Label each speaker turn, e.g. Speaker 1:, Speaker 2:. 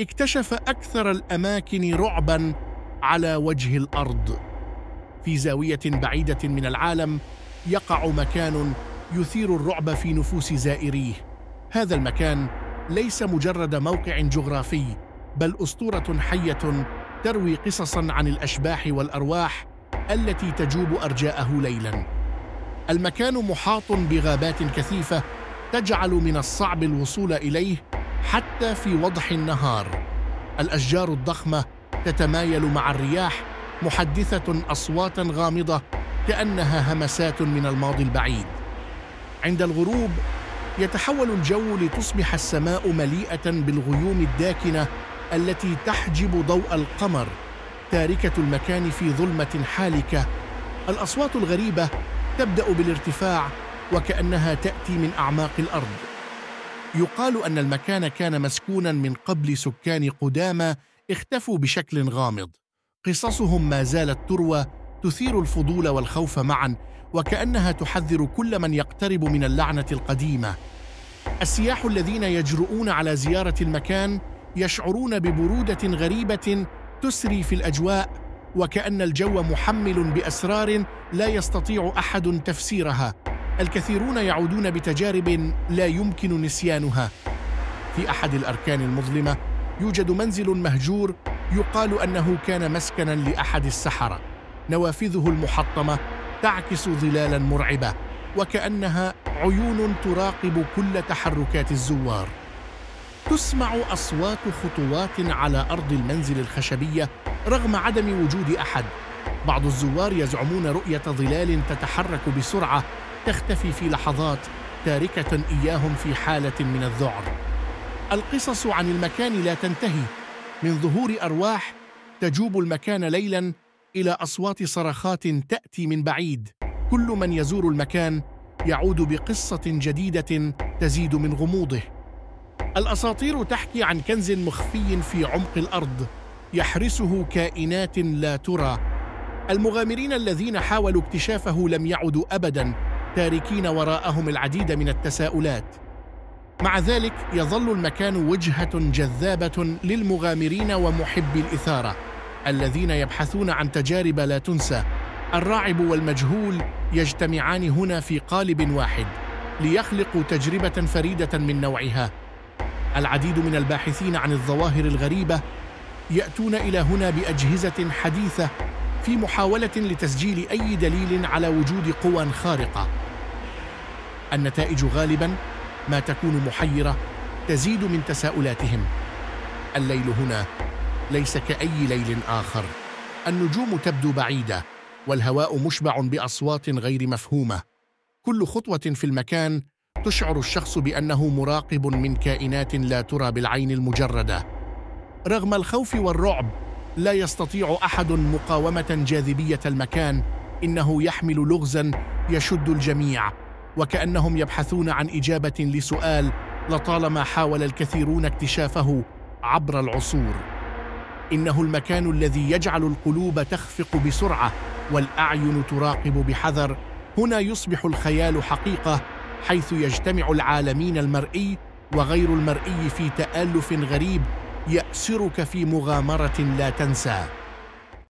Speaker 1: اكتشف أكثر الأماكن رعبا على وجه الأرض. في زاوية بعيدة من العالم يقع مكان يثير الرعب في نفوس زائريه. هذا المكان ليس مجرد موقع جغرافي بل أسطورة حية تروي قصصا عن الأشباح والأرواح التي تجوب أرجاءه ليلا. المكان محاط بغابات كثيفة تجعل من الصعب الوصول إليه حتى في وضح النهار. الأشجار الضخمة تتمايل مع الرياح محدثة أصواتا غامضة كأنها همسات من الماضي البعيد. عند الغروب يتحول الجو لتصبح السماء مليئة بالغيوم الداكنة التي تحجب ضوء القمر تاركة المكان في ظلمة حالكة. الأصوات الغريبة تبدأ بالارتفاع وكأنها تأتي من أعماق الأرض. يقال أن المكان كان مسكونا من قبل سكان قدامى اختفوا بشكل غامض. قصصهم ما زالت تروى تثير الفضول والخوف معا وكأنها تحذر كل من يقترب من اللعنة القديمة. السياح الذين يجرؤون على زيارة المكان يشعرون ببرودة غريبة تسري في الأجواء وكأن الجو محمل بأسرار لا يستطيع أحد تفسيرها. الكثيرون يعودون بتجارب لا يمكن نسيانها. في أحد الأركان المظلمة يوجد منزل مهجور يقال أنه كان مسكنا لأحد السحرة. نوافذه المحطمة تعكس ظلالا مرعبة وكأنها عيون تراقب كل تحركات الزوار. تسمع أصوات خطوات على أرض المنزل الخشبية رغم عدم وجود أحد. بعض الزوار يزعمون رؤية ظلال تتحرك بسرعة تختفي في لحظات تاركة إياهم في حالة من الذعر. القصص عن المكان لا تنتهي. من ظهور أرواح تجوب المكان ليلا إلى أصوات صرخات تأتي من بعيد. كل من يزور المكان يعود بقصة جديدة تزيد من غموضه. الأساطير تحكي عن كنز مخفي في عمق الأرض يحرسه كائنات لا ترى. المغامرين الذين حاولوا اكتشافه لم يعدوا ابدا. تاركين وراءهم العديد من التساؤلات. مع ذلك يظل المكان وجهة جذابة للمغامرين ومحبي الإثارة الذين يبحثون عن تجارب لا تنسى. الراعب والمجهول يجتمعان هنا في قالب واحد ليخلقوا تجربة فريدة من نوعها. العديد من الباحثين عن الظواهر الغريبة يأتون إلى هنا بأجهزة حديثة في محاولة لتسجيل أي دليل على وجود قوى خارقة. النتائج غالبا ما تكون محيرة تزيد من تساؤلاتهم. الليل هنا ليس كأي ليل آخر. النجوم تبدو بعيدة والهواء مشبع بأصوات غير مفهومة. كل خطوة في المكان تشعر الشخص بأنه مراقب من كائنات لا ترى بالعين المجردة. رغم الخوف والرعب لا يستطيع أحد مقاومة جاذبية المكان. إنه يحمل لغزا يشد الجميع. وكأنهم يبحثون عن إجابة لسؤال لطالما حاول الكثيرون اكتشافه عبر العصور. إنه المكان الذي يجعل القلوب تخفق بسرعة والأعين تراقب بحذر هنا يصبح الخيال حقيقة حيث يجتمع العالمين المرئي وغير المرئي في تألف غريب يأسرك في مغامرة لا تنسى.